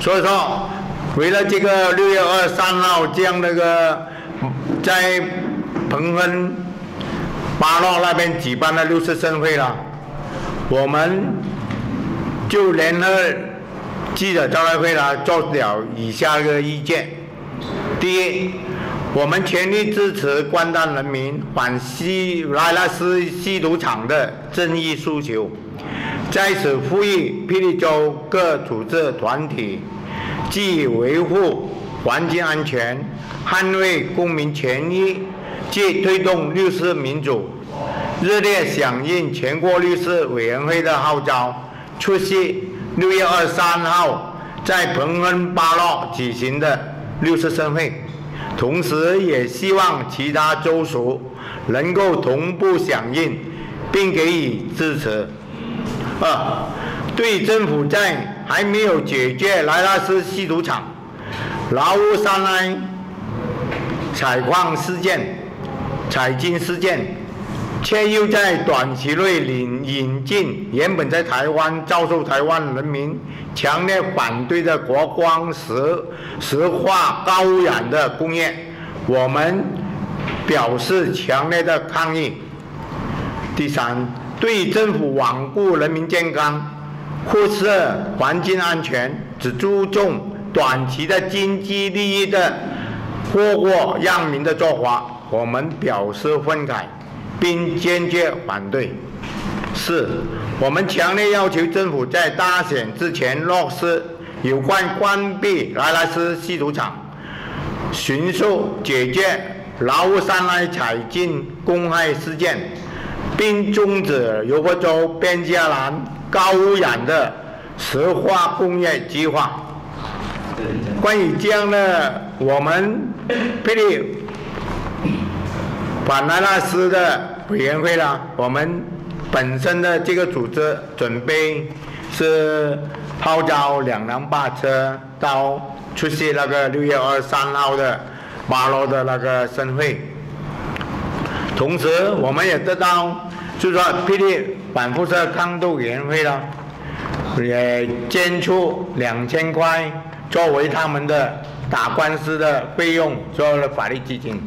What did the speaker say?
所以说，为了这个六月二十三号这样的个在彭亨巴洛那边举办的六次盛会了，我们就联合记者招待会了，做了以下个意见：第一，我们全力支持关丹人民反西拉拉斯吸毒厂的正义诉求。在此呼吁霹雳州各组织团体，既维护环境安全、捍卫公民权益，既推动律师民主，热烈响应全国律师委员会的号召，出席六月二十三号在彭亨巴洛举行的律师盛会。同时，也希望其他州属能够同步响应，并给予支持。二，对政府在还没有解决莱纳斯吸毒厂、劳务山埃采矿事件、采金事件，却又在短期内引引进原本在台湾遭受台湾人民强烈反对的国光石石化高污染的工业，我们表示强烈的抗议。第三。对政府罔顾人民健康、忽视环境安全、只注重短期的经济利益的祸国殃民的做法，我们表示愤慨，并坚决反对。四，我们强烈要求政府在大选之前落实有关关闭莱拉斯吸毒厂、迅速解决劳务伤害采金公害事件。并终止柔佛州边加兰高污染的石化工业计划。关于这样的，我们霹雳反莱纳斯的委员会呢，我们本身的这个组织准备是号召两辆巴车到出席那个六月二十三号的马罗的那个盛会。同时，我们也得到。就说霹雳反辐射抗毒委员会了，也捐出两千块作为他们的打官司的费用，做了法律基金。